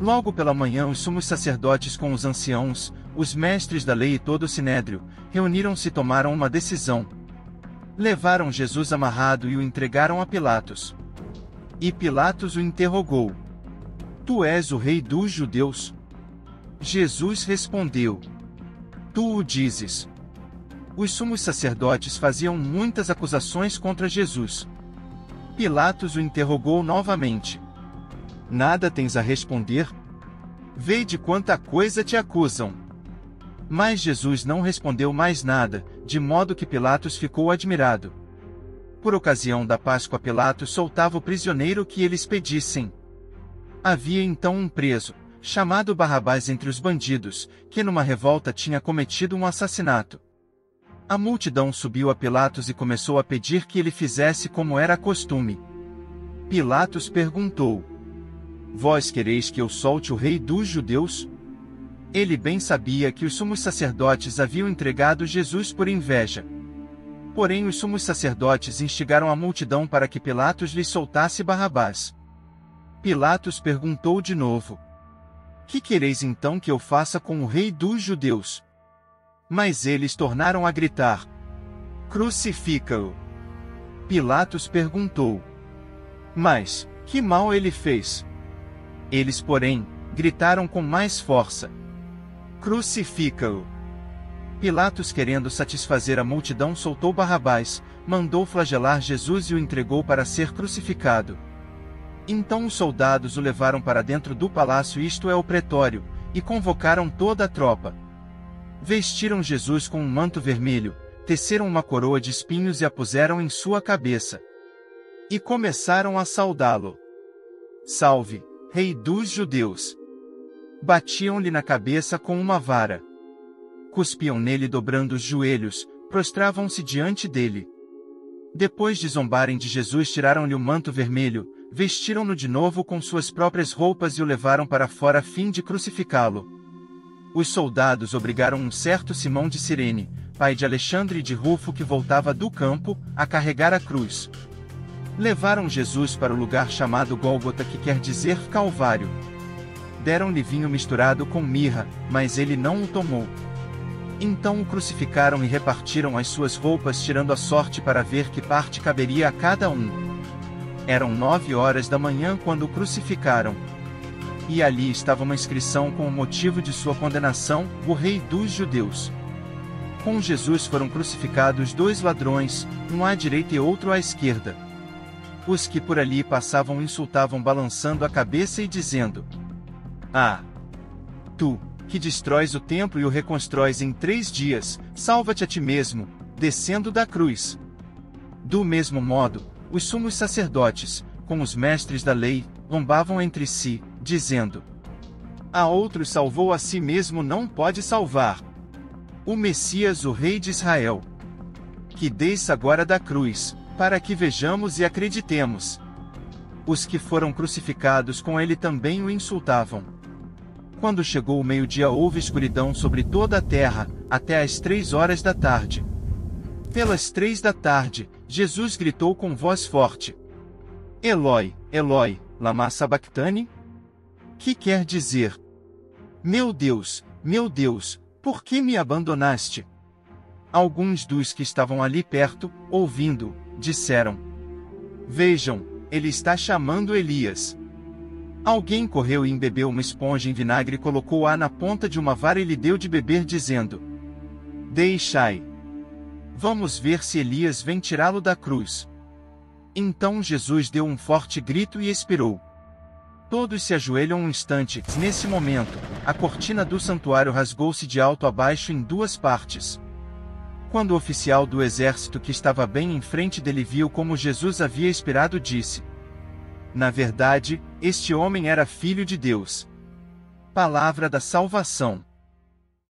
Logo pela manhã os sumos sacerdotes com os anciãos, os mestres da lei e todo o sinédrio, reuniram-se e tomaram uma decisão. Levaram Jesus amarrado e o entregaram a Pilatos. E Pilatos o interrogou: Tu és o rei dos judeus? Jesus respondeu: Tu o dizes. Os sumos sacerdotes faziam muitas acusações contra Jesus. Pilatos o interrogou novamente. Nada tens a responder? Vê de quanta coisa te acusam. Mas Jesus não respondeu mais nada, de modo que Pilatos ficou admirado. Por ocasião da Páscoa, Pilatos soltava o prisioneiro que eles pedissem. Havia então um preso, chamado Barrabás entre os bandidos, que numa revolta tinha cometido um assassinato. A multidão subiu a Pilatos e começou a pedir que ele fizesse como era costume. Pilatos perguntou: Vós quereis que eu solte o rei dos judeus? Ele bem sabia que os sumos sacerdotes haviam entregado Jesus por inveja. Porém, os sumos sacerdotes instigaram a multidão para que Pilatos lhe soltasse Barrabás. Pilatos perguntou de novo: Que quereis então que eu faça com o rei dos judeus? Mas eles tornaram a gritar: Crucifica-o! Pilatos perguntou: Mas, que mal ele fez? Eles, porém, gritaram com mais força: Crucifica-o! Pilatos, querendo satisfazer a multidão, soltou Barrabás, mandou flagelar Jesus e o entregou para ser crucificado. Então os soldados o levaram para dentro do palácio, isto é o pretório, e convocaram toda a tropa. Vestiram Jesus com um manto vermelho, teceram uma coroa de espinhos e a puseram em sua cabeça. E começaram a saudá-lo. Salve, Rei dos Judeus! Batiam-lhe na cabeça com uma vara. Cuspiam nele dobrando os joelhos, prostravam-se diante dele. Depois de zombarem de Jesus, tiraram-lhe o manto vermelho, vestiram-no de novo com suas próprias roupas e o levaram para fora a fim de crucificá-lo. Os soldados obrigaram um certo Simão de Cirene, pai de Alexandre e de Rufo que voltava do campo, a carregar a cruz. Levaram Jesus para o lugar chamado Gólgota, que quer dizer Calvário. Deram-lhe vinho misturado com mirra, mas ele não o tomou. Então o crucificaram e repartiram as suas roupas, tirando a sorte para ver que parte caberia a cada um. Eram nove horas da manhã quando o crucificaram. E ali estava uma inscrição com o motivo de sua condenação: o Rei dos Judeus. Com Jesus foram crucificados dois ladrões, um à direita e outro à esquerda. Os que por ali passavam insultavam balançando a cabeça e dizendo: Ah! Tu, que destróis o templo e o reconstróis em três dias, salva-te a ti mesmo, descendo da cruz. Do mesmo modo, os sumos sacerdotes, com os mestres da lei, lombavam entre si, dizendo: A outros salvou a si mesmo não pode salvar. O Messias, o Rei de Israel. Que desça agora da cruz, para que vejamos e acreditemos. Os que foram crucificados com ele também o insultavam. Quando chegou o meio-dia houve escuridão sobre toda a terra, até às três horas da tarde. Pelas três da tarde, Jesus gritou com voz forte: Eloi, Eloi, lama sabachthani? Que quer dizer? Meu Deus, meu Deus, por que me abandonaste? Alguns dos que estavam ali perto, ouvindo, disseram: Vejam, ele está chamando Elias. Alguém correu e embebeu uma esponja em vinagre e colocou-a na ponta de uma vara e lhe deu de beber, dizendo: Deixai. Vamos ver se Elias vem tirá-lo da cruz. Então Jesus deu um forte grito e expirou. Todos se ajoelham um instante. Nesse momento, a cortina do santuário rasgou-se de alto a baixo em duas partes. Quando o oficial do exército que estava bem em frente dele viu como Jesus havia expirado, disse: Na verdade, este homem era filho de Deus. Palavra da salvação.